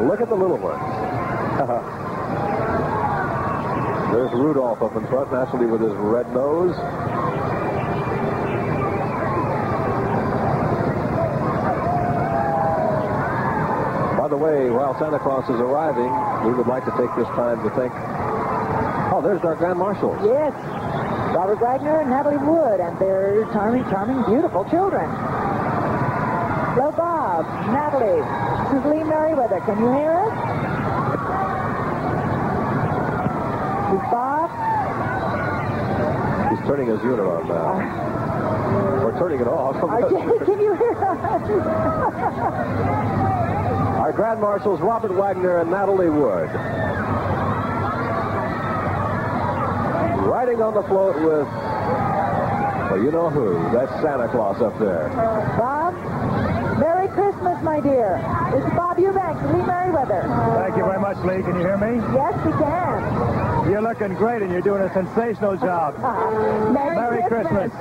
And look at the little ones. There's Rudolph up in front, naturally with his red nose. By the way, while Santa Claus is arriving, we would like to take this time to thank. Oh, there's our Grand Marshals. Yes. Robert Wagner and Natalie Wood and their charming, charming, beautiful children. Hello, Natalie. This is Lee Meriwether. Can you hear us? Is Bob? He's turning his unit on now. Or turning it off. I can't- Can you hear us? Our Grand Marshals, Robert Wagner and Natalie Wood. Riding on the float with, well, you know who. That's Santa Claus up there. Bob? Merry Christmas, my dear. This is Bob Lee Meriwether. Thank you very much, Lee. Can you hear me? Yes, we can. You're looking great, and you're doing a sensational job. Merry, Merry Christmas.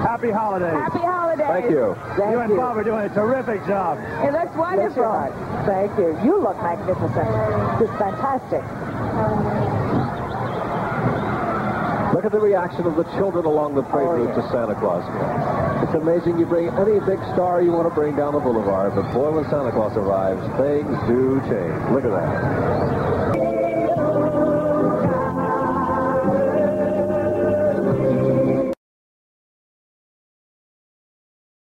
Happy holidays. Happy holidays. Thank you. Thank you and Bob are doing a terrific job. It looks Yes, you wonderful. are. Thank you. You look magnificent. It's fantastic. Look at the reaction of the children along the parade Oh, route yeah. to Santa Claus. It's amazing. You bring any big star you want to bring down the boulevard, but boy, when Santa Claus arrives, things do change. Look at that.